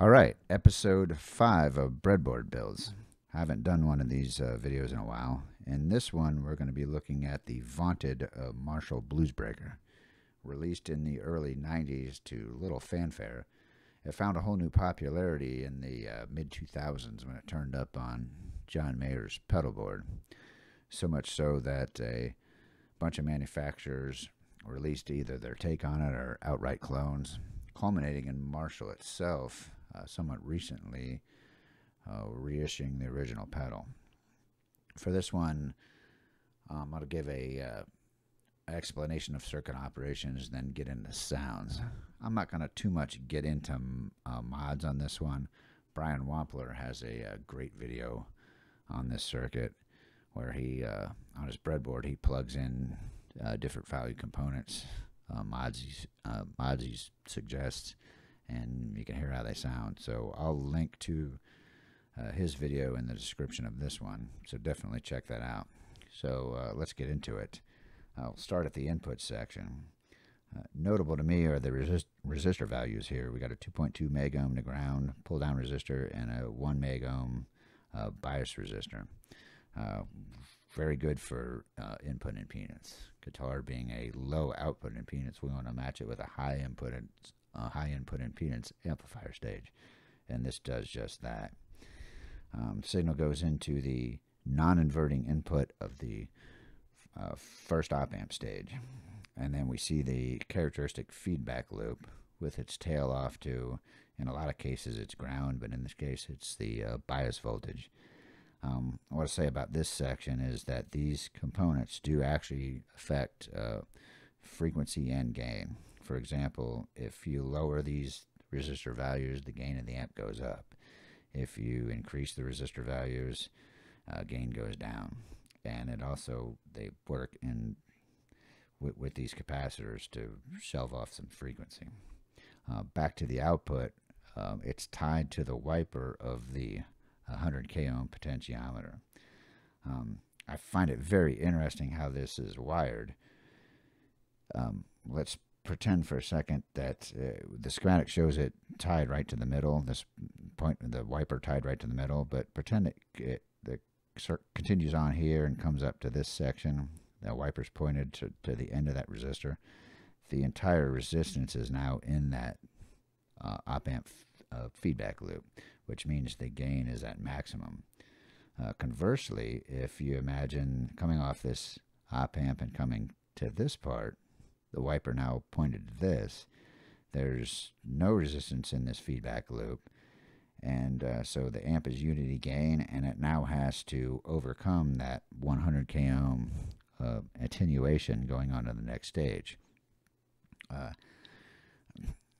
All right, episode five of breadboard builds. I haven't done one of these uh, videos in a while. In this one, we're going to be looking at the vaunted uh, Marshall Bluesbreaker. Released in the early 90s to little fanfare, it found a whole new popularity in the uh, mid 2000s when it turned up on John Mayer's pedalboard. So much so that a bunch of manufacturers released either their take on it or outright clones, culminating in Marshall itself uh, somewhat recently uh, reissuing the original pedal. For this one, um, I'll give a uh, explanation of circuit operations, then get into sounds. I'm not going to too much get into uh, mods on this one. Brian Wampler has a, a, great video on this circuit where he, uh, on his breadboard, he plugs in uh, different value components, uh, mods, he, uh, mods he suggests, and you can hear how they sound. So I'll link to uh, his video in the description of this one, so definitely check that out. So uh, let's get into it. I'll start at the input section. Uh, notable to me are the resist resistor values here. We got a 2.2 megohm to ground pull down resistor and a 1 megohm uh, bias resistor. Uh, very good for uh, input impedance. Guitar being a low output impedance, we want to match it with a high input uh, high input impedance amplifier stage, and this does just that. Um, signal goes into the non-inverting input of the uh, first op amp stage, and then we see the characteristic feedback loop with its tail off to, in a lot of cases, it's ground, but in this case, it's the uh, bias voltage. Um, what I say about this section is that these components do actually affect uh, frequency and gain. For example, if you lower these resistor values, the gain of the amp goes up. If you increase the resistor values, uh, gain goes down. And it also, they work in with, with these capacitors to shelve off some frequency. Uh, back to the output, um, it's tied to the wiper of the 100k ohm potentiometer. Um, I find it very interesting how this is wired. Um, let's pretend for a second that uh, the schematic shows it tied right to the middle. This point, the wiper tied right to the middle, but pretend it, it the continues on here and comes up to this section. The wiper's pointed to, to the end of that resistor. The entire resistance is now in that uh, op amp uh, feedback loop, which means the gain is at maximum. Uh, conversely, if you imagine coming off this op amp and coming to this part, the wiper now pointed to this, there's no resistance in this feedback loop. And uh, so the amp is unity gain, and it now has to overcome that 100 k ohm uh, attenuation going on to the next stage. Uh,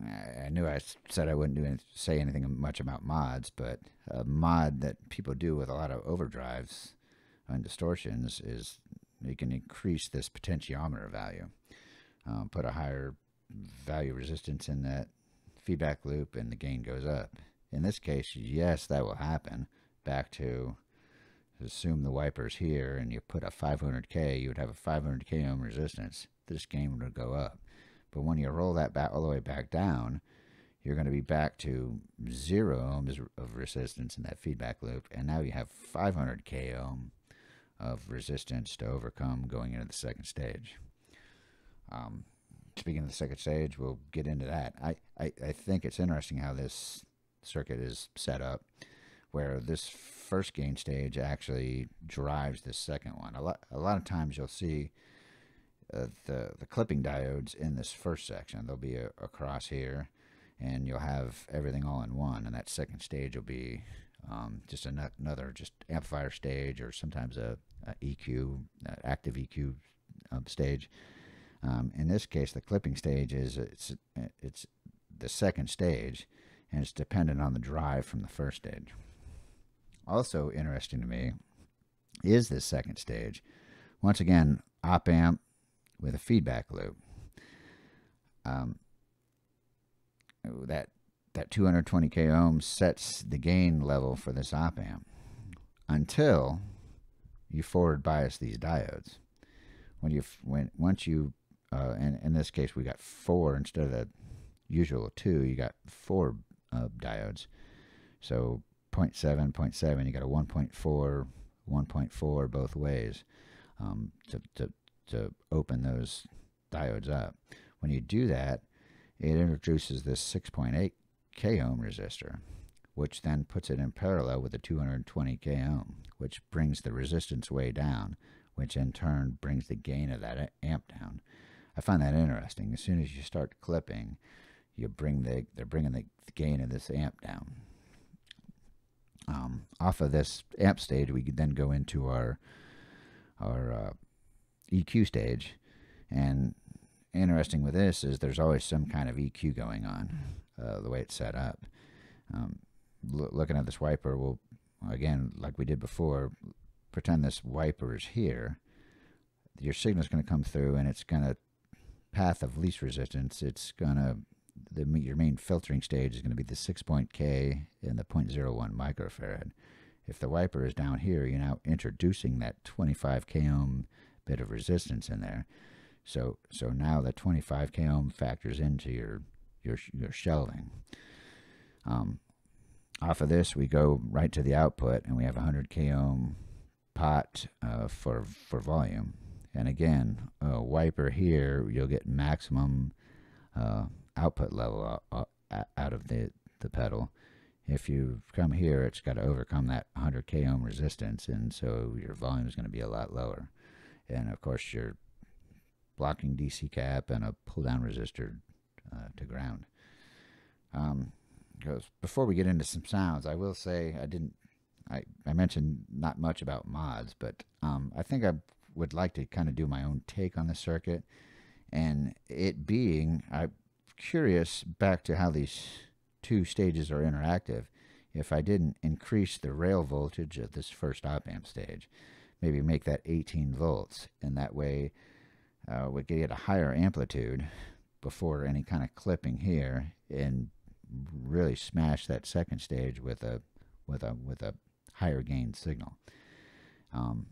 I knew I said I wouldn't do any, say anything much about mods, but a mod that people do with a lot of overdrives and distortions is you can increase this potentiometer value um, put a higher value resistance in that feedback loop and the gain goes up. In this case, yes, that will happen. Back to assume the wiper's here and you put a 500K, you would have a 500K ohm resistance. This gain would go up. But when you roll that back all the way back down, you're going to be back to zero ohms of resistance in that feedback loop. And now you have 500K ohm of resistance to overcome going into the second stage. Um, speaking of the second stage, we'll get into that. I, I, I think it's interesting how this circuit is set up, where this first gain stage actually drives the second one. A lot, a lot of times you'll see uh, the the clipping diodes in this first section. They'll be a, across here, and you'll have everything all in one. And that second stage will be um, just another just amplifier stage, or sometimes a, a EQ, active EQ um, stage. Um, in this case, the clipping stage is it's it's the second stage, and it's dependent on the drive from the first stage. Also interesting to me is this second stage. Once again, op amp with a feedback loop. Um, that that 220k ohms sets the gain level for this op amp until you forward bias these diodes. When you when once you uh, and in this case we got four instead of the usual two. You got four uh, diodes. So 0.7, 0.7, you got a 1.4, 1.4 both ways um, to, to, to open those diodes up. When you do that, it introduces this 6.8 k ohm resistor, which then puts it in parallel with the 220 k ohm, which brings the resistance way down, which in turn brings the gain of that amp down. I find that interesting. As soon as you start clipping, you bring the they're bringing the, gain of this amp down. Um, off of this amp stage, we could then go into our our uh, EQ stage, and interesting with this is there's always some kind of EQ going on, uh, the way it's set up. Um, looking at this wiper, we'll again, like we did before, pretend this wiper is here. Your signal is going to come through, and it's going to path of least resistance. It's going to the your main filtering stage is going to be the 6.k and the 0.01 microfarad. If the wiper is down here, you're now introducing that 25 k ohm bit of resistance in there. So so now the 25 k ohm factors into your your your shelving. Um, off of this, we go right to the output, and we have a 100 k ohm pot uh, for for volume. And again, a wiper here, you'll get maximum uh, output level uh, uh, out of the the pedal. If you come here, it's got to overcome that 100 k ohm resistance, and so your volume is going to be a lot lower. And of course, your blocking DC cap and a pull down resistor uh, to ground. Um, because before we get into some sounds, I will say I didn't. I, I mentioned not much about mods, but um, I think I would like to kind of do my own take on the circuit, and it being I'm curious back to how these two stages are interactive. If I didn't increase the rail voltage of this first op amp stage, maybe make that 18 volts, and that way uh, we get a higher amplitude before any kind of clipping here and really smash that second stage with a with a with a higher gain signal. Um,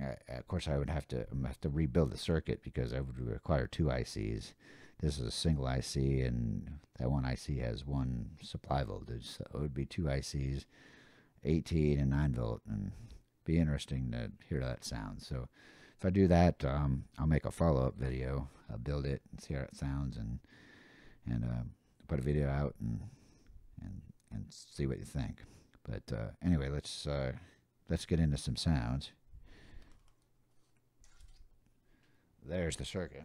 of course, I would have to have to rebuild the circuit because I would require two ICs. This is a single IC, and that one IC has one supply voltage, so it would be two ICs, 18 and 9 volt, and be interesting to hear that sound. So if I do that, um, I'll make a follow-up video. I'll build it and see how it sounds, and and uh, put a video out and and and see what you think. But uh, anyway, let's uh, let's get into some sounds. There's the circuit.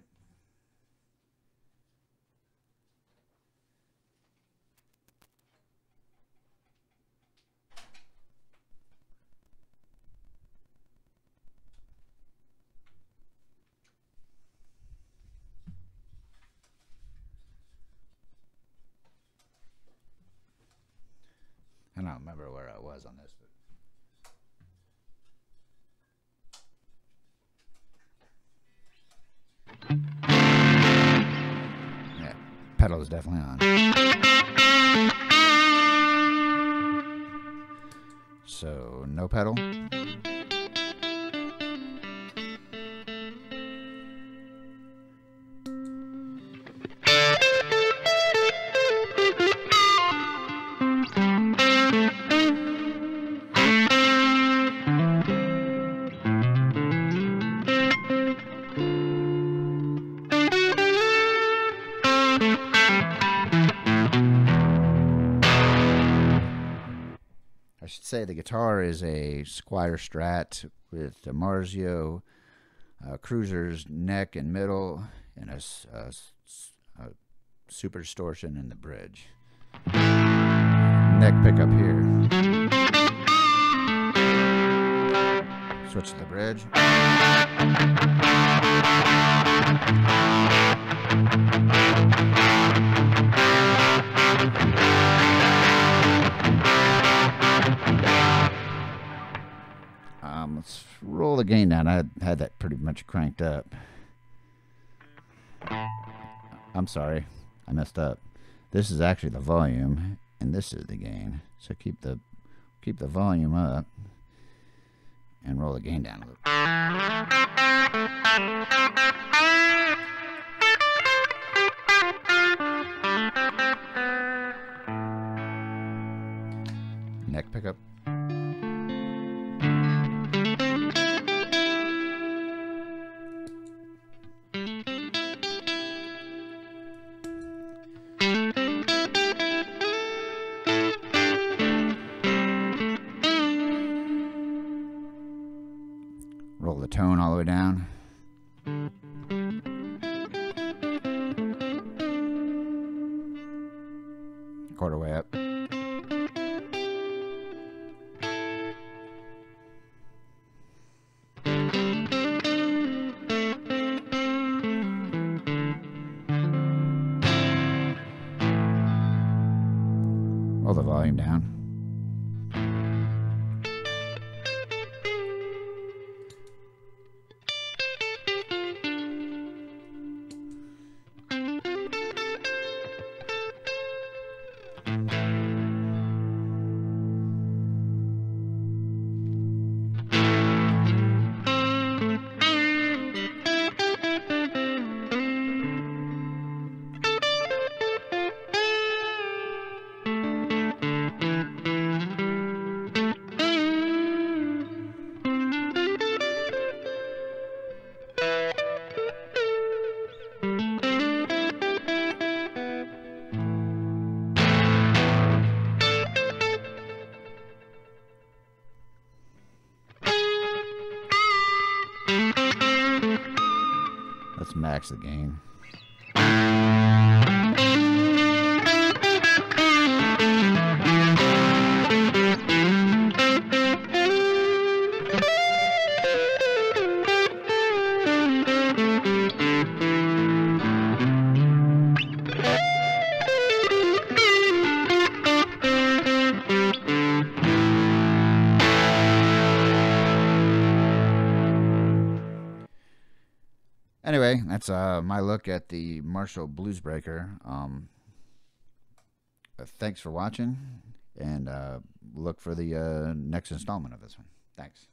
Is definitely on. So, no pedal. Say the guitar is a Squier Strat with a Marzio uh, Cruiser's neck and middle and a, a, a super distortion in the bridge. Neck pickup here. Switch to the bridge. Let's roll the gain down. I had that pretty much cranked up. I'm sorry, I messed up. This is actually the volume, and this is the gain. So keep the keep the volume up and roll the gain down a little. Neck the quarter way up. Let's max the gain. That's uh, my look at the Marshall Bluesbreaker. Um, uh, thanks for watching, and uh, look for the uh, next installment of this one. Thanks.